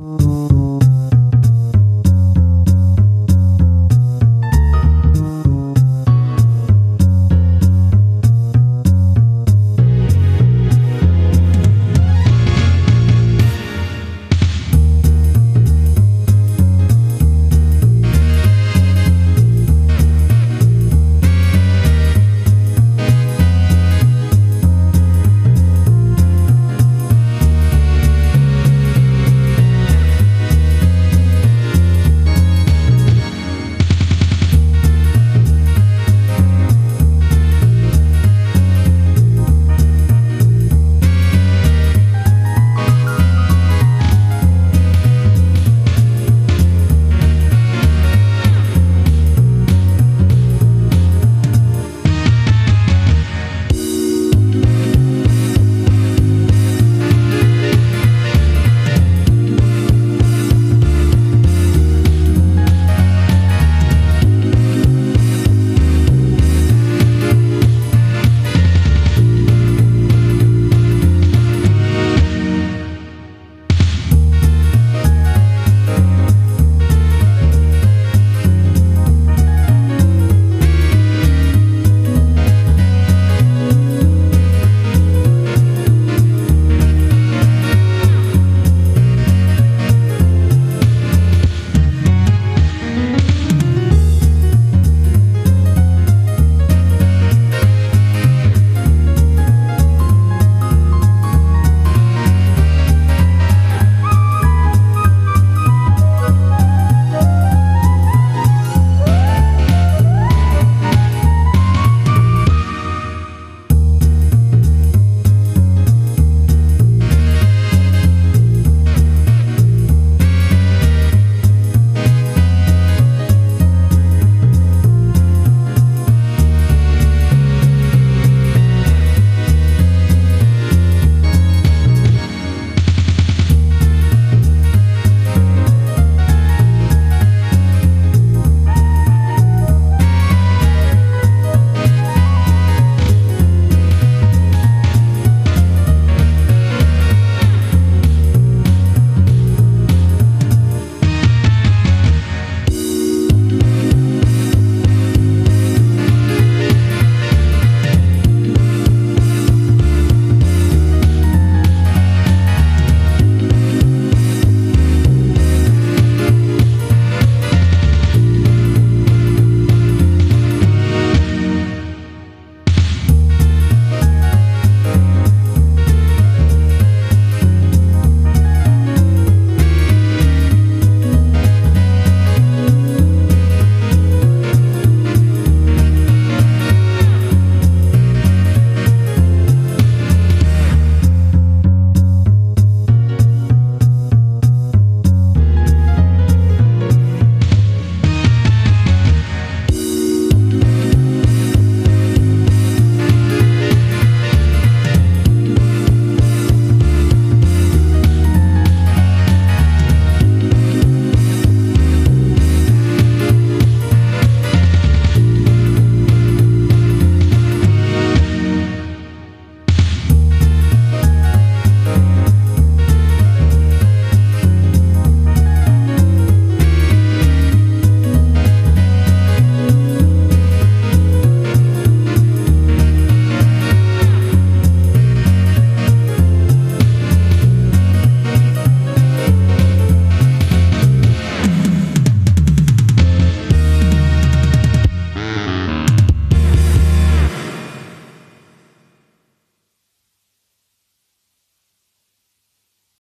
Música